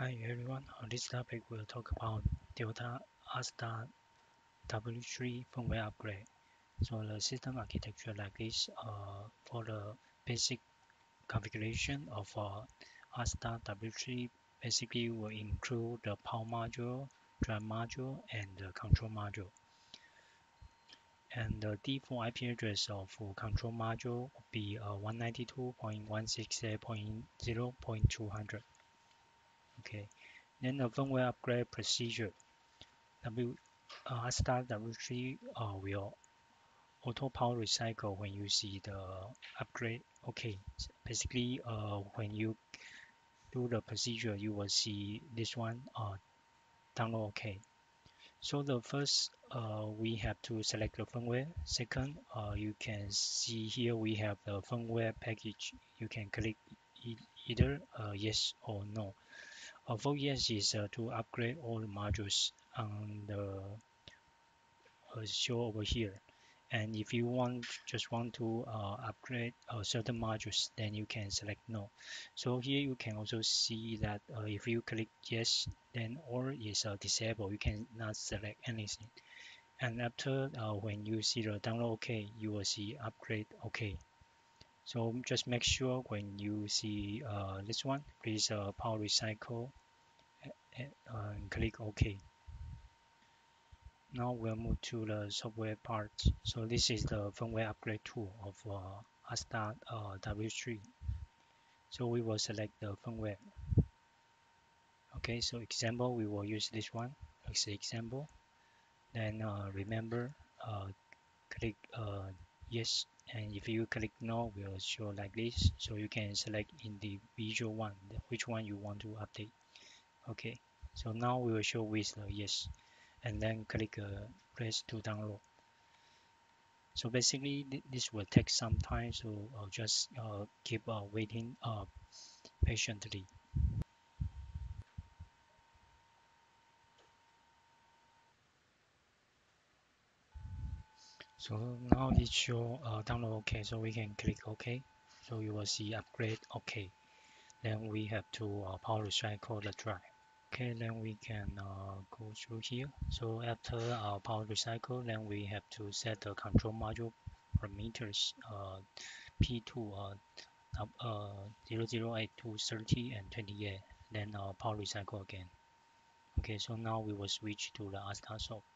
Hi everyone, on this topic we'll talk about Delta ASDA W3 firmware upgrade. So the system architecture like this uh, for the basic configuration of uh, ASDA W3 basically will include the power module, drive module, and the control module. And the default IP address of control module will be uh, 192.168.0.200. Okay, then the firmware upgrade procedure. W uh, start W3 uh, will auto power recycle when you see the upgrade. Okay, basically uh, when you do the procedure, you will see this one uh, download OK. So the first, uh, we have to select the firmware. Second, uh, you can see here we have the firmware package. You can click either uh, yes or no. A vote yes is uh, to upgrade all modules on the uh, show over here. And if you want just want to upgrade certain modules, then you can select no. So here you can also see that if you click yes, then all is disabled. You cannot select anything. And after uh, when you see the download OK, you will see upgrade OK. So just make sure when you see uh, this one, please uh, power recycle and click OK. Now we'll move to the software part. So this is the firmware upgrade tool of uh, ASDA uh, W3. So we will select the firmware. Okay, so example, we will use this one as example. Then uh, remember, uh, click uh, yes and if you click no will show like this. So you can select individual one which one you want to update. Okay. So now we will show with the yes. And then click uh, press to download. So basically th this will take some time. So I'll just uh, keep uh, waiting uh, patiently So now it show uh, download OK, so we can click OK. So you will see upgrade OK. Then we have to uh, power recycle the drive. Okay, then we can uh, go through here. So after our power recycle, then we have to set the control module parameters uh, P2 uh, uh, 008 to 30 and 28. Then uh, power recycle again. Okay, so now we will switch to the ASDA-Soft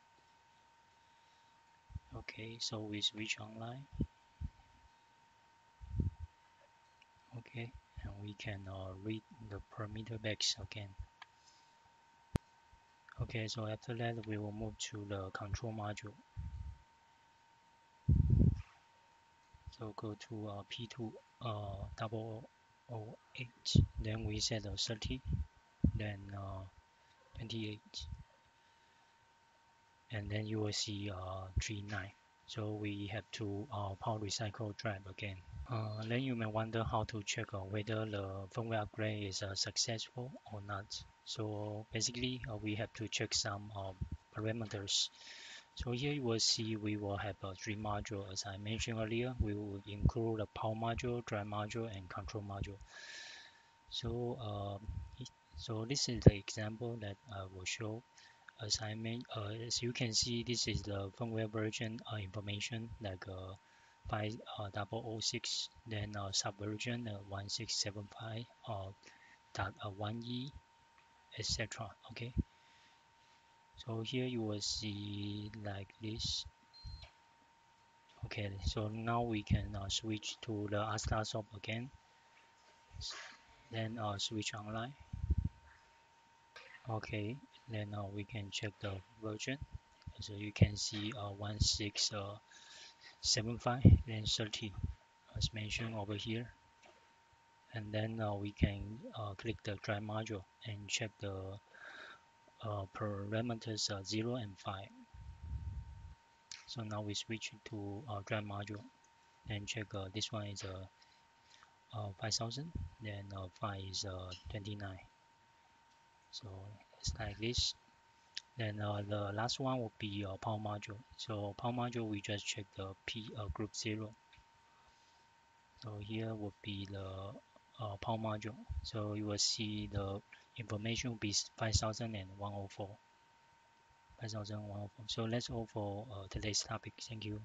okay so we switch online? Okay and we can uh, read the parameter backs again. Okay so after that we will move to the control module. So go to uh, P2 uh, double o eight. Then we set the 30 then uh, 28 and then you will see uh, 39 so we have to uh, power recycle drive again. Uh, then you may wonder how to check uh, whether the firmware upgrade is uh, successful or not. So basically uh, we have to check some um, parameters. So here you will see we will have a three module. As I mentioned earlier we will include the power module drive module and control module. So so this is the example that I will show as I made, uh, as you can see, this is the firmware version uh, information like uh, 5006, then uh, subversion uh, 1675 uh, dot uh, 1e, etc. Okay. So here you will see like this. Okay, so now we can uh, switch to the ASDA-Soft again. Then uh, switch online. Okay, then uh, we can check the version. So you can see uh, 1675 uh, then 30 as mentioned over here. And then uh, we can uh, click the drive module and check the uh, parameters uh, 0 and 5 so now we switch to uh, drive module and check this one is a 5000 then 5 is 29 so like this then uh, the last one will be uh, power module so power module we just check the p uh, group 0 so here would be the uh, power module so you will see the information will be 5104. 5104. So that's all for uh, today's topic. Thank you.